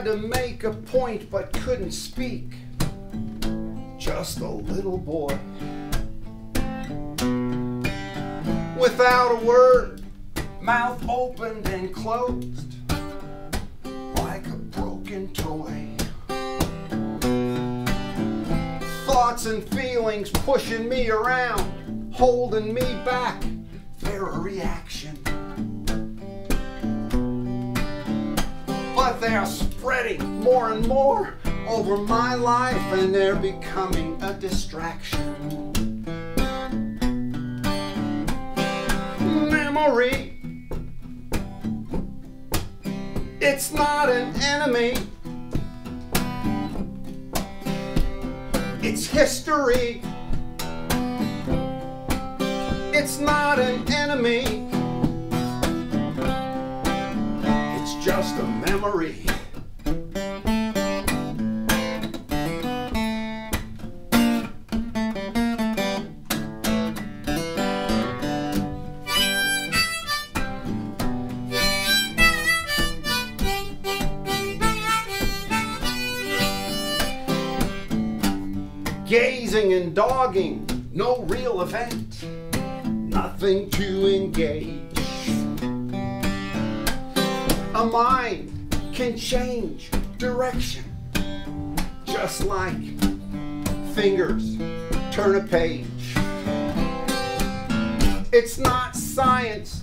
tried to make a point but couldn't speak. Just a little boy. Without a word, mouth opened and closed like a broken toy. Thoughts and feelings pushing me around, holding me back. They're a reaction. But they're spreading more and more over my life and they're becoming a distraction. Memory. It's not an enemy. It's history. It's not an enemy. Just a memory. Gazing and dogging, no real event, nothing to engage. A mind can change direction, just like fingers turn a page. It's not science,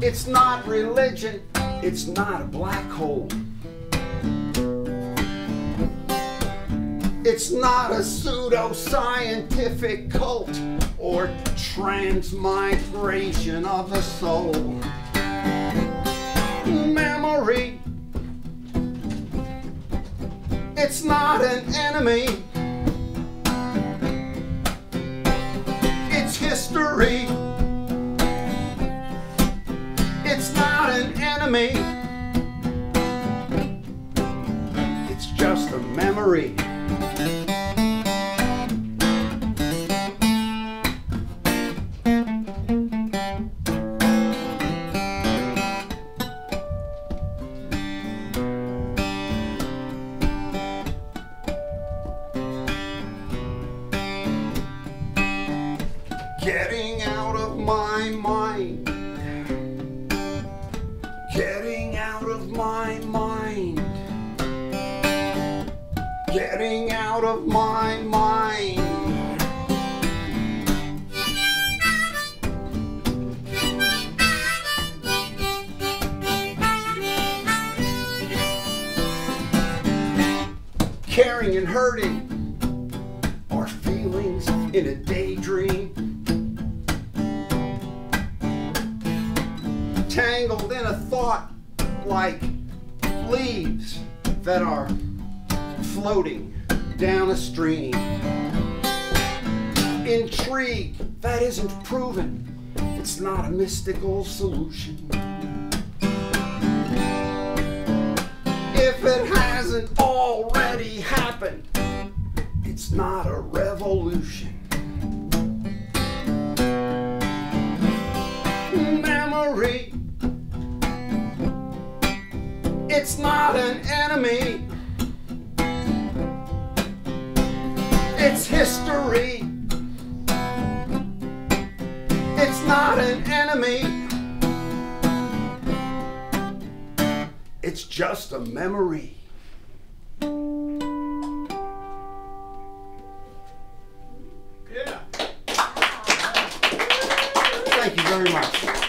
it's not religion, it's not a black hole. It's not a pseudo-scientific cult or transmigration of the soul. It's not an enemy. It's history. It's not an enemy. It's just a memory. Getting out of my mind. Getting out of my mind. Getting out of my mind. Caring and hurting our feelings in a daydream. Like leaves that are floating down a stream. Intrigue that isn't proven, it's not a mystical solution. If it hasn't already happened, it's not a revolution. It's not an enemy. It's history. It's not an enemy. It's just a memory. Yeah. Thank you very much.